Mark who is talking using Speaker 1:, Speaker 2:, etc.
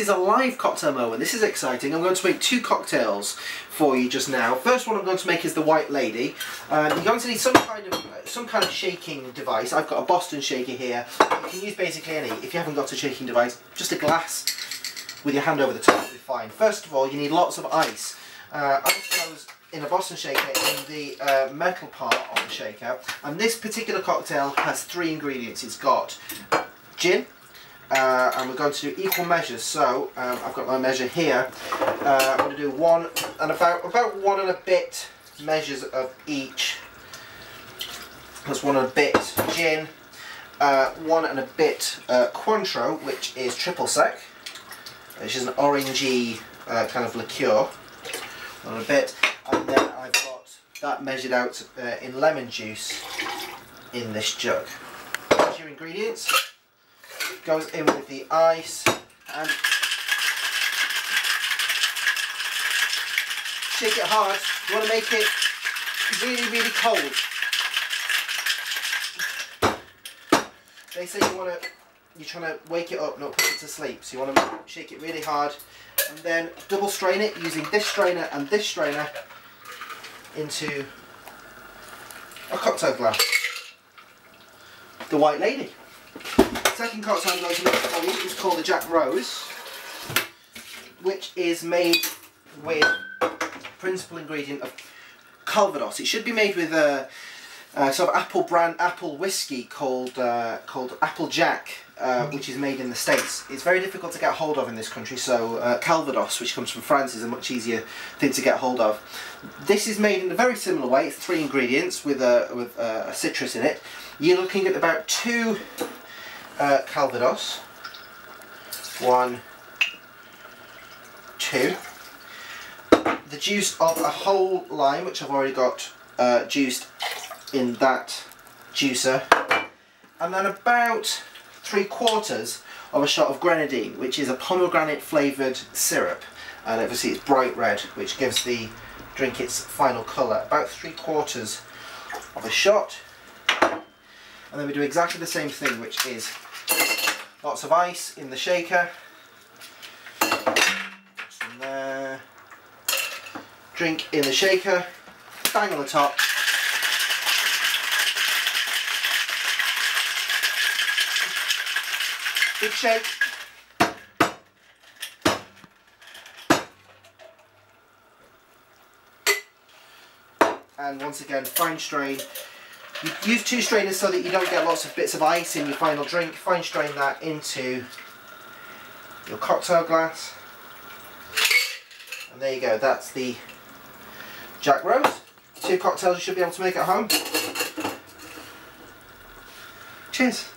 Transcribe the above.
Speaker 1: is a live cocktail moment. This is exciting. I'm going to make two cocktails for you just now. First one I'm going to make is the White Lady. Um, you're going to need some kind of some kind of shaking device. I've got a Boston shaker here. You can use basically any. If you haven't got a shaking device, just a glass with your hand over the top will be fine. First of all, you need lots of ice. Uh, ice goes in a Boston shaker in the uh, metal part of the shaker. And this particular cocktail has three ingredients. It's got gin, uh, and we're going to do equal measures. So um, I've got my measure here. Uh, I'm going to do one and about about one and a bit measures of each. That's one and a bit gin, uh, one and a bit uh, Cointreau, which is triple sec, which is an orangey uh, kind of liqueur. One and a bit, and then I've got that measured out uh, in lemon juice in this jug. Here's your ingredients goes in with the ice and shake it hard. You want to make it really, really cold. They say you want to, you're trying to wake it up, not put it to sleep. So you want to shake it really hard and then double strain it using this strainer and this strainer into a cocktail glass. The White Lady second cocktail I'm going to make for you is called the Jack Rose, which is made with principal ingredient of Calvados. It should be made with a, a sort of apple brand apple whiskey called uh, called Applejack, uh, which is made in the States. It's very difficult to get hold of in this country, so uh, Calvados, which comes from France, is a much easier thing to get hold of. This is made in a very similar way. It's three ingredients with a, with a citrus in it. You're looking at about two uh, Calvados. One, two. The juice of a whole lime, which I've already got uh, juiced in that juicer. And then about three quarters of a shot of grenadine, which is a pomegranate flavoured syrup. And obviously it's bright red, which gives the drink its final colour. About three quarters of a shot. And then we do exactly the same thing, which is Lots of ice in the shaker. Drink in the shaker. Bang on the top. Big shake. And once again, fine strain use two strainers so that you don't get lots of bits of ice in your final drink. Fine strain that into your cocktail glass. And there you go, that's the Jack Rose. Two cocktails you should be able to make at home. Cheers.